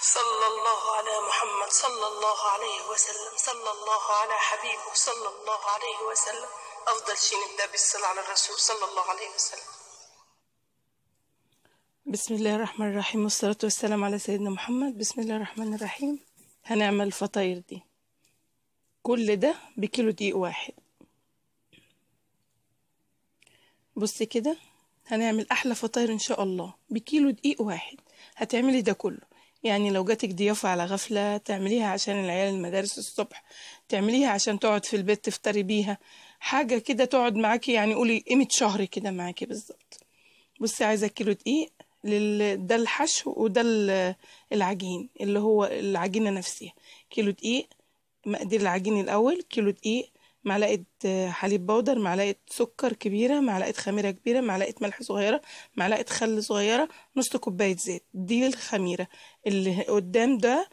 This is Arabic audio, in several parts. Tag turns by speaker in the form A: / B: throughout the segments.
A: صلى الله على محمد صلى الله عليه وسلم صلى الله على حبيبه صلى الله عليه وسلم. أفضل شيء نبدأ بالصلاة على الرسول صلى الله عليه وسلم.
B: بسم الله الرحمن الرحيم والصلاة والسلام على سيدنا محمد. بسم الله الرحمن الرحيم. هنعمل الفطاير دي. كل ده بكيلو دقيق واحد. بصي كده هنعمل أحلى فطاير إن شاء الله. بكيلو دقيق واحد. هتعملي ده كله. يعني لو جاتك ضيافة على غفلة تعمليها عشان العيال المدارس الصبح تعمليها عشان تقعد في البيت تفطري بيها. حاجة كده تقعد معاكي يعني قولي قيمة شهر كده معاكي بالظبط. بصي عايزة كيلو دقيق لل... ده الحشو وده ال- العجين اللي هو العجينة نفسها. كيلو دقيق مقادير العجين الأول كيلو دقيق معلقة آه، حليب بودر معلقة سكر كبيرة معلقة خميرة كبيرة معلقة ملح صغيرة معلقة خل صغيرة نص كوباية زيت. دي الخميرة. اللي قدام ده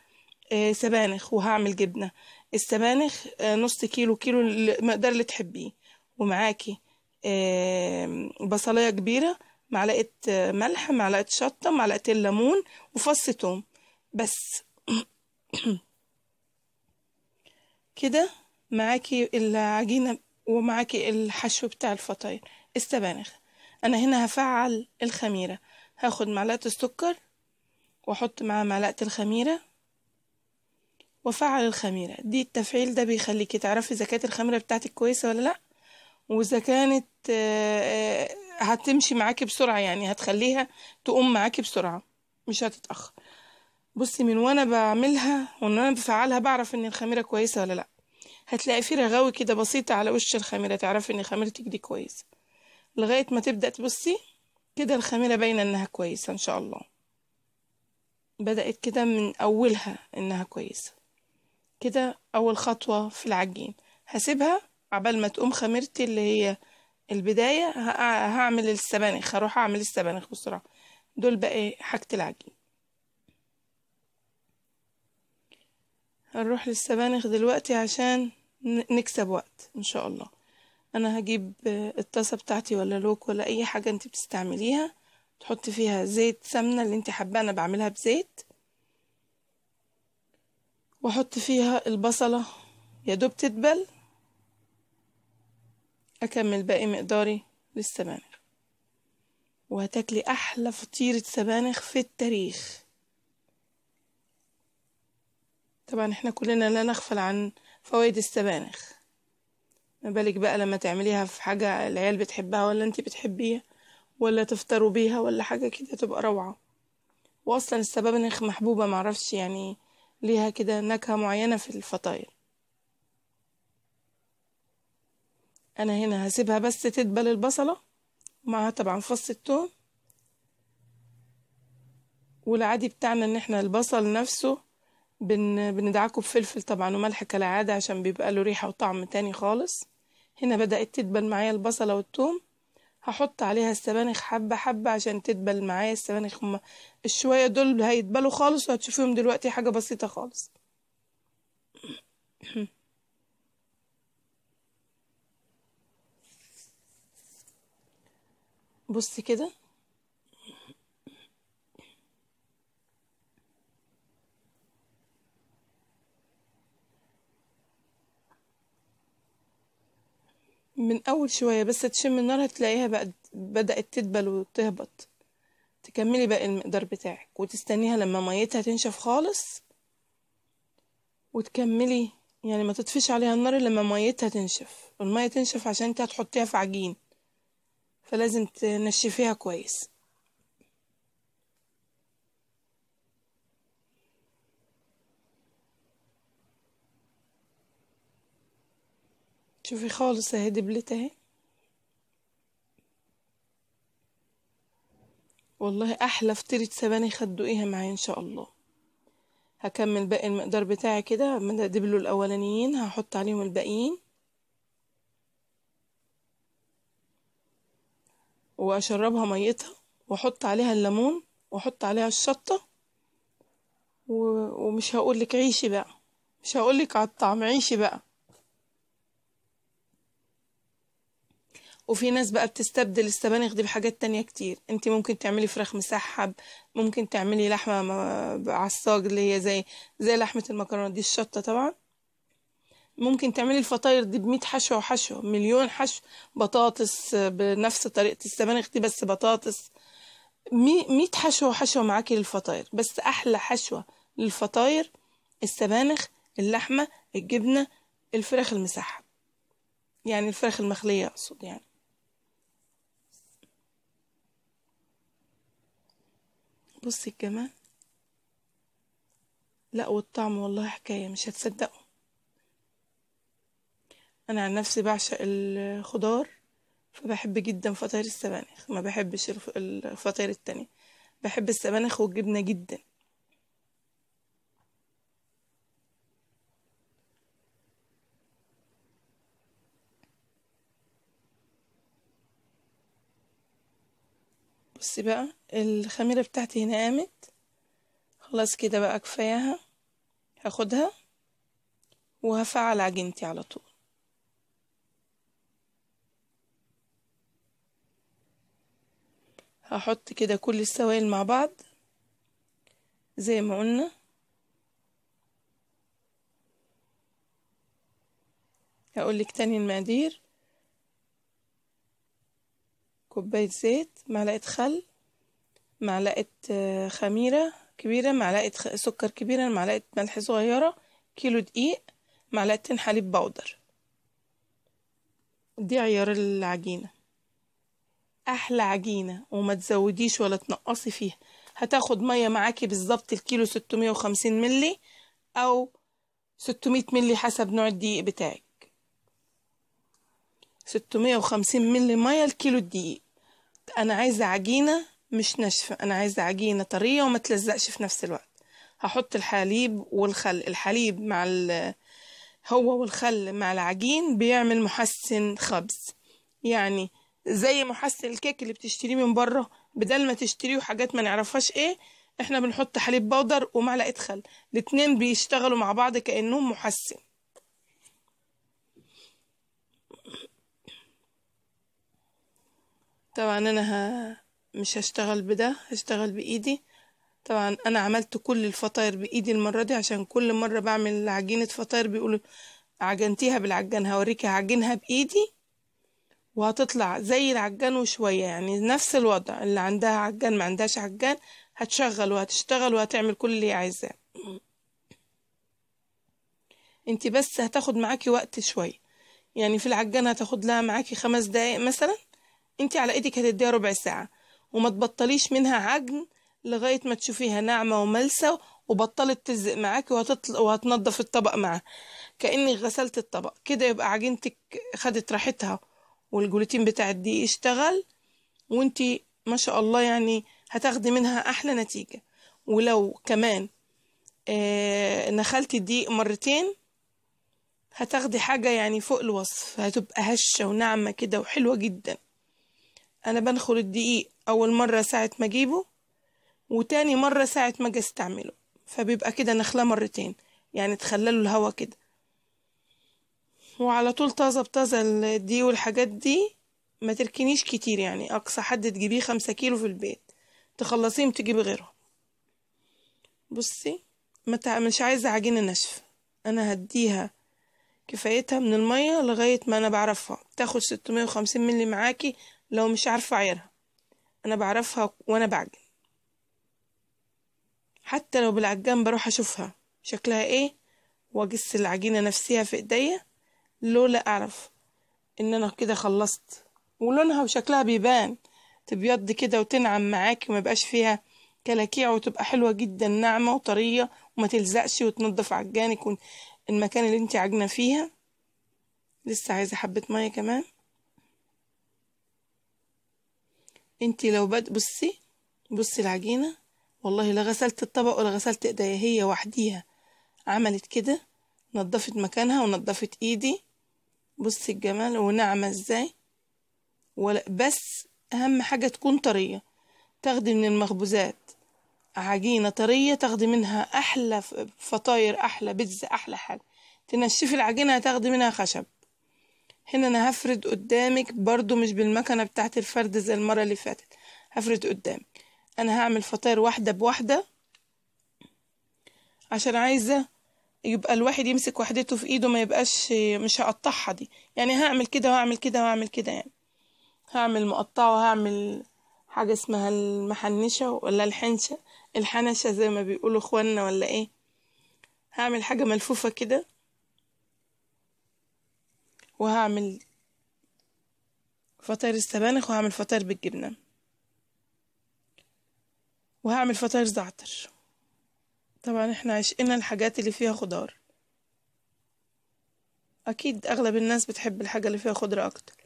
B: آه، سبانخ وهعمل جبنة. السبانخ آه، نص كيلو كيلو المقدار اللي تحبيه. ومعاكي بصلاية كبيرة معلقة آه، ملح معلقة شطة معلقتين ليمون وفص توم. بس كده معاكي العجينة ومعاكي الحشو بتاع الفطاير. السبانخ أنا هنا هفعل الخميرة. هاخد معلقة السكر وأحط معاها معلقة الخميرة وأفعل الخميرة. دي التفعيل ده بيخليكي تعرفي إذا كانت الخميرة بتاعتك كويسة ولا لأ. وإذا كانت آه، آه، هتمشي معاكي بسرعة يعني هتخليها تقوم معاكي بسرعة مش هتتأخر. بصي من وأنا بعملها وأنا بفعلها بعرف إن الخميرة كويسة ولا لأ. هتلاقي في رغاوي كده بسيطة على وش الخميرة تعرفي إن خميرتك دي كويسة. لغاية ما تبدأ تبصي كده الخميرة باينة إنها كويسة إن شاء الله. بدأت كده من أولها إنها كويسة. كده أول خطوة في العجين. هسيبها عبال ما تقوم خميرتي اللي هي البداية هعمل السبانخ هروح أعمل السبانخ بسرعة. دول بقى حاجة العجين. هنروح للسبانخ دلوقتي عشان نكسب وقت إن شاء الله. أنا هجيب الطاسة بتاعتي ولا لوك ولا أي حاجة أنت بتستعمليها. تحطي فيها زيت سمنة اللي أنت حابة أنا بعملها بزيت. وأحط فيها البصلة يا دوب تدبل أكمل باقي مقداري للسبانخ. وهتاكلي أحلى فطيرة سبانخ في التاريخ. طبعا إحنا كلنا لا نغفل عن فوائد السبانخ. ما بالك بقى لما تعمليها في حاجة العيال بتحبها ولا أنتي بتحبيها ولا تفطروا بيها ولا حاجة كده تبقى روعة. واصلا السبانخ محبوبة معرفش يعني ليها كده نكهة معينة في الفطاير. أنا هنا هسيبها بس تدبل البصلة ومعها طبعا فص الثوم والعادي بتاعنا إن إحنا البصل نفسه بن... بندعكه بفلفل طبعا وملح كالعادة عشان بيبقى له ريحة وطعم تاني خالص. هنا بدأت تدبل معايا البصلة والثوم. هحط عليها السبانخ حبة حبة عشان تدبل معايا السبانخ. هما الشوية دول هيدبلوا خالص وهتشوفيهم دلوقتي حاجة بسيطة خالص. بصي كده. من أول شوية بس تشم النار هتلاقيها بقت بدأت تدبل وتهبط. تكملي باقي المقدار بتاعك وتستنيها لما ميتها تنشف خالص وتكملي. يعني ما تطفيش عليها النار لما ميتها تنشف. المية تنشف عشان انت هتحطيها في عجين فلازم تنشفيها كويس. شوفي خالص اهي دبلت اهي. والله أحلى فطيرة سبانخ هتدوقيها معايا ان شاء الله. هكمل باقي المقدار بتاعي كده من دبلوا الأولانيين هحط عليهم الباقيين. واشربها ميتها واحط عليها الليمون واحط عليها الشطة. و... ومش هقولك عيشي بقى مش هقولك على الطعم عيشي بقى. وفي ناس بقى بتستبدل السبانخ دي بحاجات تانية كتير. انت ممكن تعملي فراخ مسحب ممكن تعملي لحمة م- عصاج اللي هي زي زي لحمة المكرونة دي الشطة طبعا. ممكن تعملي الفطاير دي بمية حشو وحشو مليون حشو بطاطس بنفس طريقة السبانخ دي بس بطاطس. مي- مية حشوة وحشوة معاكي للفطاير بس أحلى حشوة للفطاير السبانخ اللحمة الجبنة الفراخ المسحب يعني الفراخ المخلية أقصد يعني. بصي الجمال. لا والطعم والله حكاية مش هتصدقوا أنا عن نفسي بعشق الخضار فبحب جدا فطاير السبانخ ما بحبش الف- الفطاير التانية. بحب السبانخ والجبنة جدا. بصي بقى الخميرة بتاعتي هنا قامت. خلاص كده بقى كفاياها. هاخدها وهفعل عجينتي على طول. هحط كده كل السوائل مع بعض زي ما قلنا. هقولك تاني المقادير. كوباية زيت معلقة خل معلقة آه، خميرة كبيرة معلقة سكر كبيرة معلقة ملح صغيرة كيلو دقيق معلقتين حليب بودر. دي عيار العجينة. أحلى عجينة وما تزوديش ولا تنقصي فيها. هتاخد مية معاكي بالظبط الكيلو 650 ملي أو 600 ملي حسب نوع الدقيق بتاعك. 650 ملي مية الكيلو الدقيق. أنا عايزة عجينة مش ناشفة أنا عايزة عجينة طرية وما تلزقش في نفس الوقت. هحط الحليب والخل الحليب مع ال هو والخل مع العجين بيعمل محسن خبز. يعني زي محسن الكيك اللي بتشتريه من بره بدل ما تشتريه حاجات ما نعرفهاش إيه إحنا بنحط حليب بودر ومعلقة خل. الاتنين بيشتغلوا مع بعض كأنهم محسن. طبعا أنا ه... مش هشتغل بده هشتغل بإيدي. طبعا أنا عملت كل الفطاير بإيدي المرة دي عشان كل مرة بعمل عجينة فطاير بيقولوا عجنتيها بالعجان هوريكي هعجنها بإيدي وهتطلع زي العجان وشوية يعني نفس الوضع. اللي عندها عجان ما عندهاش عجان هتشغل وهتشتغل وهتعمل كل اللي عايزاه. انت بس هتاخد معاكي وقت شوية. يعني في العجان هتاخد لها معاكي خمس دقايق مثلا انت على إيدك هتديها ربع ساعة وما تبطليش منها عجن لغاية ما تشوفيها ناعمة وملسة وبطلت تلزق معاكي وهتطل... وهتنضف الطبق معاها. كأنك غسلت الطبق. كده يبقى عجينتك خدت راحتها والجلوتين بتاع الدقيق اشتغل وانتي ما شاء الله يعني هتاخدي منها أحلى نتيجة. ولو كمان آه نخلتي الدقيق مرتين هتاخدي حاجة يعني فوق الوصف هتبقى هشة وناعمة كده وحلوة جدا. أنا بنخل الدقيق أول مرة ساعة ما أجيبه وتاني مرة ساعة ما أجي أستعمله. فبيبقى كده نخلاه مرتين يعني تخلله الهوا كده. وعلى طول طازة بطازة الدقيق والحاجات دي ما تركنيش كتير يعني أقصى حد تجيبيه خمسة كيلو في البيت. تخلصيهم تجيبي غيرهم. بصي مش عايزة عجينة ناشفة. أنا هديها كفايتها من المية لغاية ما أنا بعرفها. تاخد 650 ملي معاكي لو مش عارفة اعيرها أنا بعرفها وأنا بعجن. حتى لو بالعجان بروح أشوفها. شكلها إيه؟ وأجس العجينة نفسها في إيديا. لولا أعرف إن أنا كده خلصت. ولونها وشكلها بيبان. تبيض كده وتنعم معاكي وما يبقاش فيها كلاكيع وتبقى حلوة جدا ناعمة وطرية وما تلزقش وتنضف عجانك. المكان اللي انت عجنة فيها. لسه عايزة حبة مية كمان. انت لو بد بصي بصي العجينة. والله لا غسلت الطبق ولا غسلت إيديا هي وحديها. عملت كده نضفت مكانها ونضفت إيدي. بصي الجمال وناعمة إزاي. ولا بس أهم حاجة تكون طرية. تاخدي من المخبوزات. عجينة طرية تاخدي منها أحلى فطاير أحلى بيتزا أحلى حاجة. تنشفي العجينة هتاخدي منها خشب. هنا أنا هفرد قدامك برضو مش بالمكنة بتاعت الفرد زي المرة اللي فاتت. هفرد قدامك. أنا هعمل فطاير واحدة بواحدة عشان عايزة يبقى الواحد يمسك وحدته في إيده ما يبقاش مش هقطعها دي. يعني هعمل كده وهعمل كده وهعمل كده يعني. هعمل مقطعة وهعمل حاجة اسمها المحنشة ولا الحنشة. الحنشة زي ما بيقولوا اخواننا ولا إيه؟ هعمل حاجة ملفوفة كده. وهعمل فطاير السبانخ وهعمل فطاير بالجبنة. وهعمل فطاير زعتر. طبعا إحنا عشقنا الحاجات اللي فيها خضار. أكيد أغلب الناس بتحب الحاجة اللي فيها خضرة أكتر.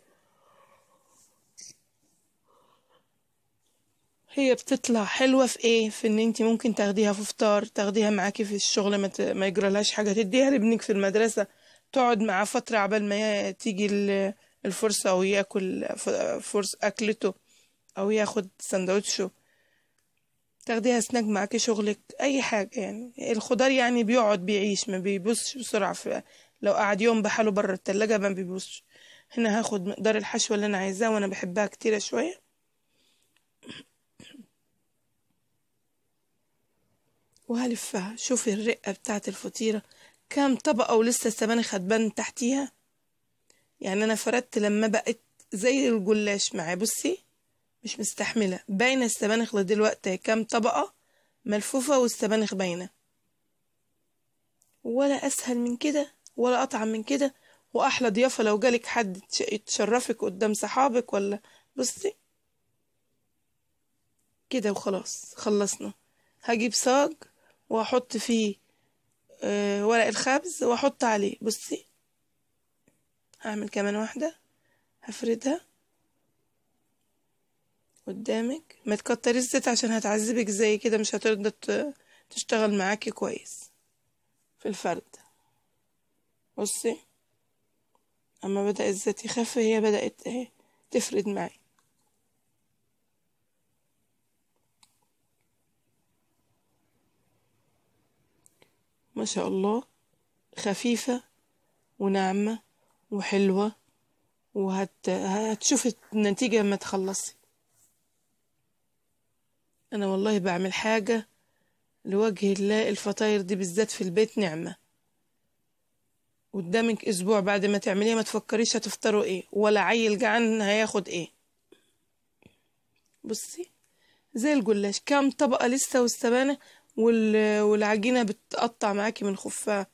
B: هي بتطلع حلوة في إيه؟ في إن انت ممكن تاخديها في فطار تاخديها معاكي في الشغل ما, ت... ما يجرالهاش حاجة. تديها لابنك في المدرسة تقعد معاه فترة عبال ما تيجي الفرصة أو ياكل فرصة أكلته أو ياخد سندوتشه. تاخديها سناك معاكي شغلك أي حاجة يعني. الخضار يعني بيقعد بيعيش ما بيبصش بسرعة. في لو قعد يوم بحاله بره التلاجة ما بيبصش هنا هاخد مقدار الحشوة اللي أنا عايزاه وأنا بحبها كتيرة شوية. وهلفها شوفي الرقة بتاعت الفطيرة. كام طبقة ولسه السبانخ هتبان تحتيها؟ يعني أنا فردت لما بقت زي الجلاش معايا. بصي مش مستحملة. باينة السبانخ لدلوقتي كام طبقة؟ ملفوفة والسبانخ باينة. ولا أسهل من كده ولا أطعم من كده. وأحلى ضيافة لو جالك حد يتشرفك قدام صحابك ولا بصي. كده وخلاص خلصنا. هجيب صاج. وأحط فيه أه ورق الخبز وأحط عليه. بصي هعمل كمان واحدة هفردها قدامك. ما تكتريش عشان هتعذبك زي كده مش هترضى تشتغل معاكي كويس في الفرد. بصي أما بدأ الزيت يخف هي بدأت اهي تفرد معي ما شاء الله خفيفة وناعمة وحلوة وهت هتشوفي النتيجة لما تخلصي. أنا والله بعمل حاجة لوجه الله الفطاير دي بالذات في البيت نعمة قدامك أسبوع بعد ما تعمليها ما تفكريش هتفطروا إيه ولا عيل جعان هياخد إيه. بصي زي الجلاش كام طبقة لسه والسبانة وال... والعجينة بتقطع معاكي من خفاة.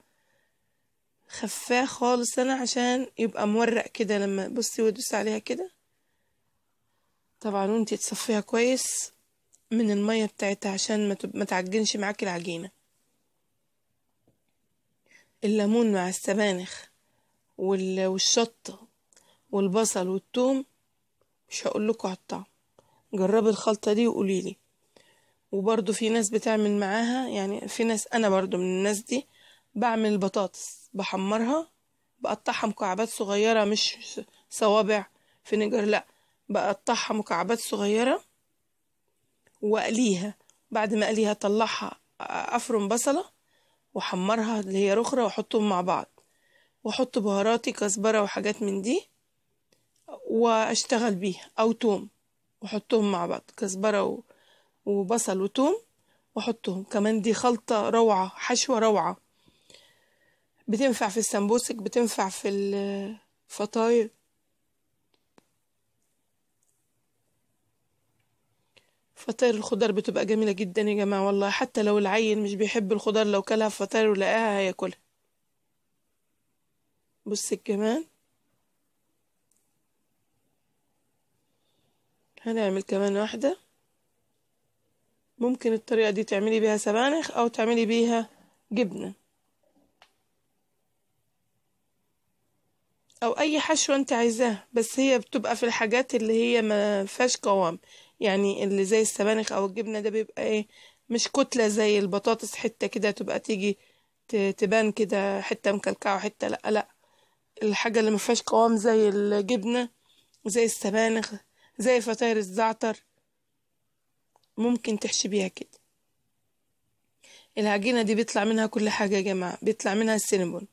B: خفاة خالص. أنا عشان يبقى مورق كده لما بصي وادوس عليها كده. طبعا وانتي تصفيها كويس من المية بتاعتها عشان ما. ما تعجنش معاكي العجينة. الليمون مع السبانخ وال... والشطة والبصل والثوم مش هقول لكم على الطعم. جربي الخلطة دي وقوليلي. وبرضو في ناس بتعمل معاها يعني في ناس أنا برضو من الناس دي بعمل البطاطس بحمرها بقطعها مكعبات صغيرة مش صوابع فينيجر لأ بقطعها مكعبات صغيرة وأقليها. بعد ما أقليها أطلعها أفرم بصلة وأحمرها اللي هي رخرة وأحطهم مع بعض. وأحط بهاراتي كزبرة وحاجات من دي وأشتغل بيها أو توم وأحطهم مع بعض كزبرة و... وبصل وتوم واحطهم كمان دي خلطة روعة حشوة روعة. بتنفع في السمبوسك بتنفع في الفطاير. فطاير الخضار بتبقى جميلة جدا يا جماعة والله حتى لو العيل مش بيحب الخضار لو كلها فطاير ولقاها هياكلها. بص الجمال هنعمل كمان واحدة. ممكن الطريقة دي تعملي بيها سبانخ أو تعملي بيها جبنة. أو أي حشوة أنت عايزاها بس هي بتبقى في الحاجات اللي هي ما فيهاش قوام. يعني اللي زي السبانخ أو الجبنة ده بيبقى إيه مش كتلة زي البطاطس حتة كده تبقى تيجي تبان كده حتة مكلكعة وحتة لأ. لأ الحاجة اللي ما فيهاش قوام زي الجبنة زي السبانخ زي فطاير الزعتر. ممكن تحشي كده. العجينة دي بيطلع منها كل حاجة يا جماعة. بيطلع منها السينابون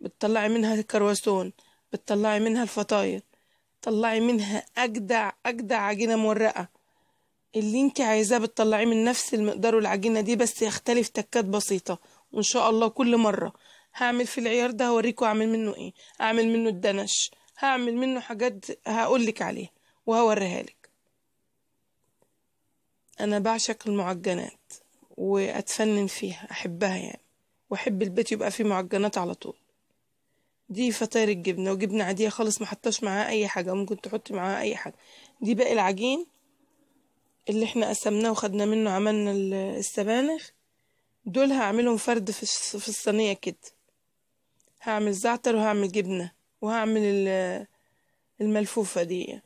B: بتطلعي منها الكرواسون بتطلعي منها الفطاير طلعي منها أجدع أجدع عجينة مورقة. اللي انت عايزاه بتطلعيه من نفس المقدار والعجينة دي بس يختلف تكات بسيطة. وإن شاء الله كل مرة هعمل في العيار ده هوريكم أعمل منه إيه. أعمل منه الدنش هعمل منه حاجات هقولك عليها وهوريها لك. أنا بعشق المعجنات وأتفنن فيها أحبها يعني وأحب البيت يبقى فيه معجنات على طول. دي فطاير الجبنة وجبنة عادية خالص ما حطاش معاها أي حاجة ممكن تحطي معاها أي حاجة. دي باقي العجين اللي إحنا قسمناه وخدنا منه عملنا ال- السبانخ. دول هعملهم فرد في الص- في الصينية كده. هعمل زعتر وهعمل جبنة وهعمل ال- الملفوفة دي.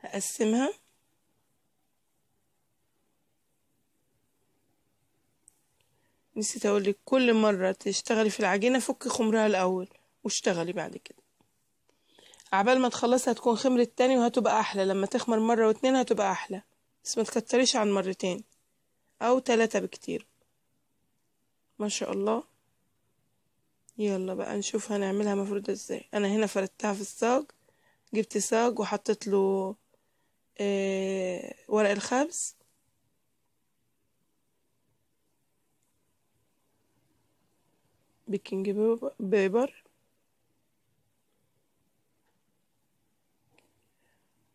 B: هقسمها. نسيت اقولك كل مرة تشتغلي في العجينة فكي خمرها الأول واشتغلي بعد كده. عبال ما تخلصي هتكون خمرت تاني وهتبقى أحلى لما تخمر مرة واتنين هتبقى أحلى. بس ما تكتريش عن مرتين أو تلاتة بكتير. ما شاء الله. يلا بقى نشوف هنعملها مفروضة إزاي. أنا هنا فردتها في الصاج جبت صاج وحطيت له آه ورق الخبز. baking paper-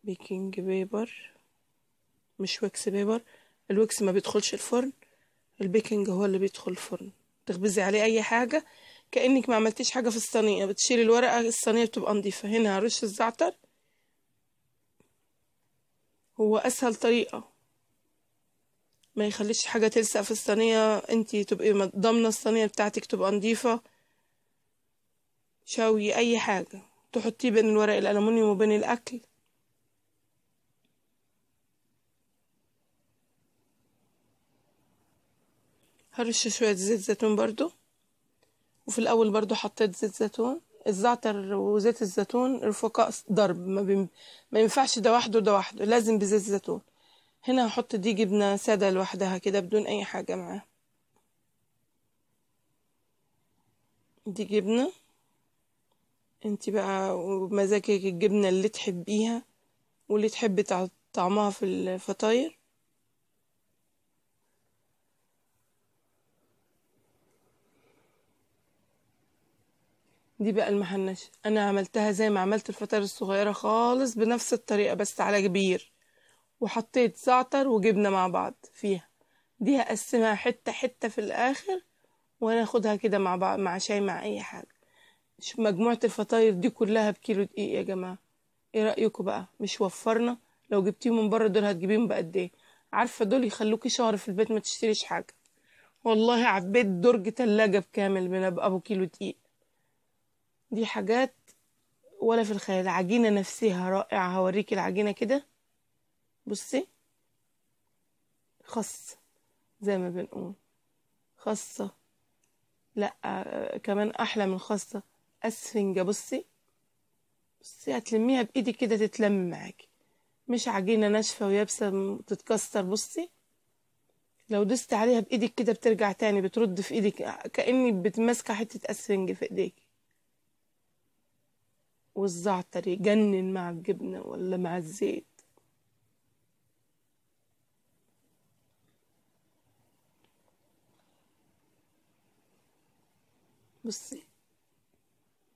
B: baking paper مش wax paper. ال wax ما بيدخلش الفرن ال baking هو اللي بيدخل الفرن. تخبزي عليه أي حاجة كأنك ما عملتيش حاجة في الصينية. بتشيلي الورقة الصينية بتبقى نظيفة. هنا هرش الزعتر. هو أسهل طريقة. ما يخليش حاجة تلصق في الصينية. انتي تبقي ضامنة الصينية بتاعتك تبقى نظيفة. شوي أي حاجة. تحطيه بين الورق الألمونيوم وبين الأكل. هرش شوية زيت زيتون برضو. وفي الأول برضو حطيت زيت زيتون. الزعتر وزيت الزيتون. رفقاء ضرب. ما, بين... ما ينفعش ده وحده وده وحده. لازم بزيت زيتون. هنا هحط دي جبنة سادة لوحدها كده بدون أي حاجة معاها. دي جبنة. انتي بقى وبمزاجك الجبنة اللي تحبيها واللي تحبي طعمها في الفطاير. دي بقى المحنشة. أنا عملتها زي ما عملت الفطاير الصغيرة خالص بنفس الطريقة بس على كبير. وحطيت زعتر وجبنة مع بعض فيها. دي هقسمها حتة حتة في الآخر وناخدها كده مع بعض مع شاي مع أي حاجة. مجموعة الفطاير دي كلها بكيلو دقيق يا جماعة. إيه رأيكم بقى؟ مش وفرنا؟ لو جبتيهم من بره دول هتجيبيهم بقد إيه؟ عارفة دول يخلوكي شهر في البيت ما تشتريش حاجة. والله عبيت درج تلاجة بكامل من أب- أبو كيلو دقيق. دي حاجات ولا في الخيال. العجينة نفسها رائعة هوريكي العجينة كده. بصي خاصة زي ما بنقول. خاصة لا آه، كمان أحلى من خاصة أسفنجة. بصي بصي هتلميها بإيدك كده تتلم معاكي. مش عجينة ناشفة ويابسة تتكسر. بصي لو دست عليها بإيدك كده بترجع تاني بترد في إيدك كأني بتمسكة حتة أسفنج في إيديك والزعتر يجنن مع الجبنة ولا مع الزيت. بصي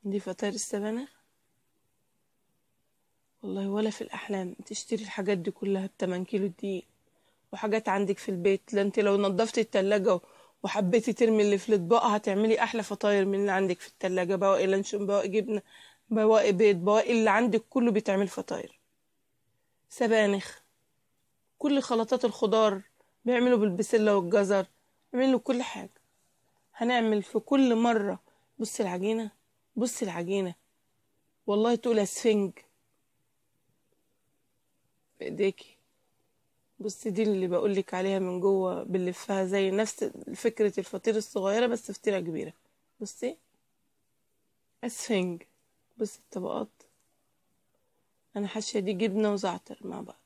B: دي فطاير السبانخ والله ولا في الأحلام تشتري الحاجات دي كلها بتمن كيلو دقيق وحاجات عندك في البيت لا انت لو نضفتي التلاجة وحبيتي ترمي اللي في الأطباق هتعملي أحلى فطاير من اللي عندك في التلاجة. بواقي لانشون بواقي جبنة بواقي بيض بواقي اللي عندك كله بيتعمل فطاير. سبانخ كل خلطات الخضار بيعملوا بالبسلة والجزر بيعملوا كل حاجة. هنعمل في كل مرة. بصي العجينة بصي العجينة. والله تقول اسفنج بايديكي بصي دي اللي بقولك عليها من جوه بنلفها زي نفس فكرة الفطير الصغيرة بس فطيرة كبيرة. بصي. اسفنج بصي الطبقات. أنا حاشية دي جبنة وزعتر مع بعض.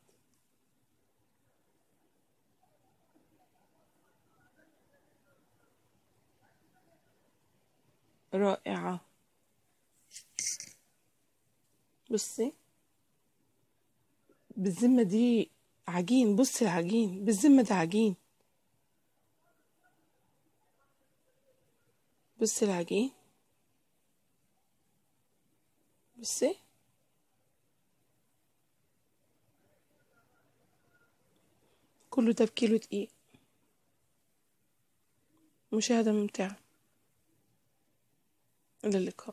B: رائعة. بصي. بالذمة دي عجين بصي العجين بالذمة ده عجين. بصي العجين. بصي. كله ده بكيلو مشاهدة ممتعة. إلى اللقاء